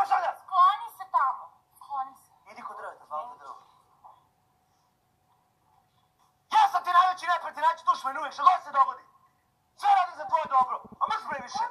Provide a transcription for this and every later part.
pošalja! Skloni se tamo. Skloni se. Idi kod drveta, zvali drvo. Ja sam ti najveći neprijatelj, najveći dušman uvijek, što god se dogodi. Sve radim za tvoje dobro, a mrš bre više.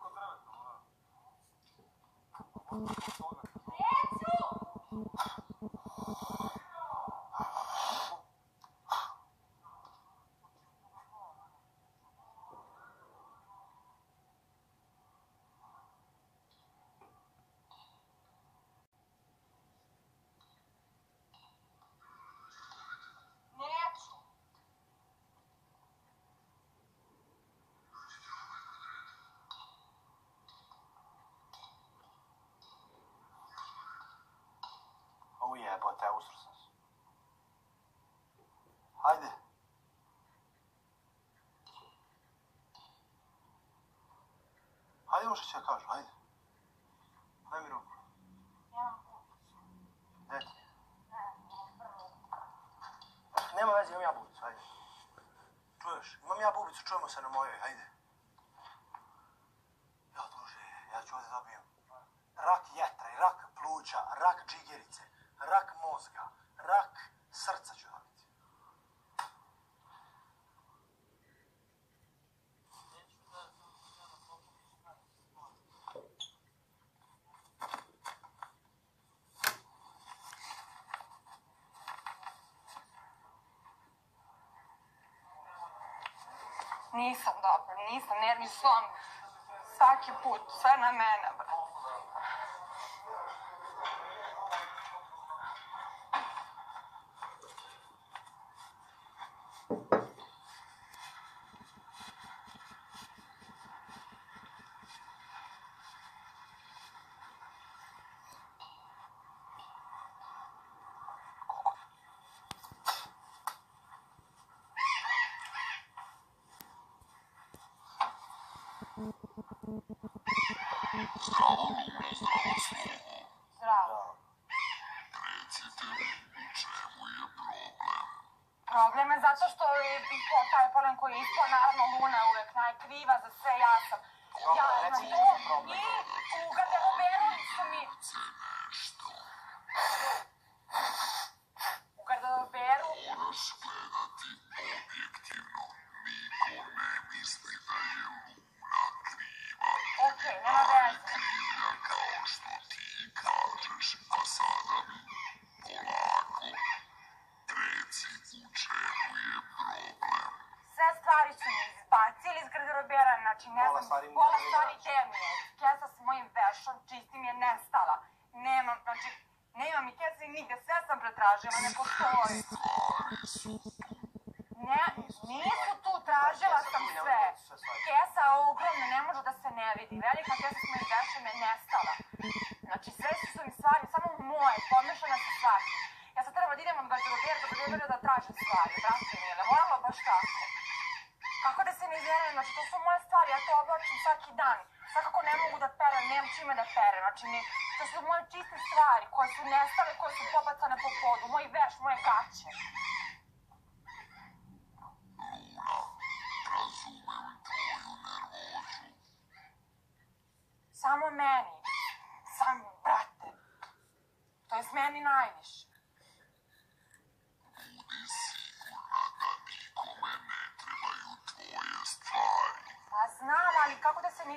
Ko to rekao? Neću! Jebote, usro sam se. Hajde. Hajde možda će ja kažu, hajde. Daj mi ruku. Gdje ti? Prvo. Nema veze, imam ja bubicu, hajde. Čuješ? Imam ja bubicu, čujemo se na mojoj, hajde. Ja, druže, ja ću ovdje dobijem rak jetra i rak pluća, rak džigerice, rak mozga, rak srca ću dobiti. Nisam dobro, nisam, nervni slom. Svaki put, sve na mene, bre. Zdravo. Problem je zato što je taj problem koji je ispao, naravno Luna je uvek najkriva za sve, ja sam. Ja reci je problem. i u garderoberu su mi... U garderoberu... Okej, nema veze. Sve stvari su mi izbacili iz garderobera, znači ne Pola znam, stvari pola stvari temije. Kesa sa mojim vešom čistim je nestala. Nemam, znači, nema mi kese nigde, sve sam pretražila, ne postoji. Ne, nisu tu, tražila sam sve. Kesa ogromna, ne može da se ne vidi. Velika kesa s mojim vešom je nestala. Znači, sve su mi stvari, samo moje, pomešane su stvari. Ja sad treba da idem od garderobera do garderobera da tražim stvari, brate mi, ne moralo baš tako. Kako da se ne izvenem, znači to su moje stvari, ja to oblačim svaki dan. Svakako ne mogu da perem, nemam čime da perem, znači ni, to su moje čiste stvari koje su nestale, koje su pobacane po podu, moj veš, moje gaće. Samo meni, samo, brate, to je meni najviše. Pa znam, ali kako da se ne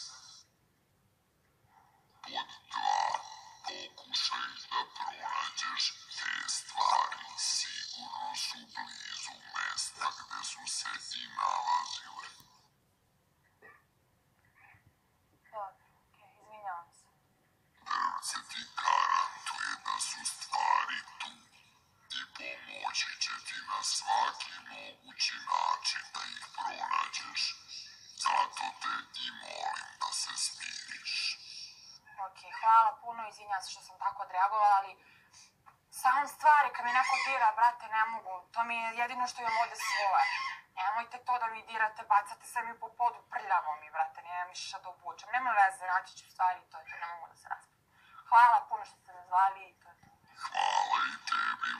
hvala puno, izvinjavam se što sam tako odreagovala, ali Samom stvari, kad mi neko dira, brate, ne mogu. To mi je jedino što imam ovde svoje. Nemojte to da mi dirate, bacate sve mi po podu, prljavo mi, brate, nemam više šta da obučem. Nema veze, naći ću stvari to je to, ne mogu da se raspijem. Hvala puno što ste me zvali i to je to. Hvala i tebi,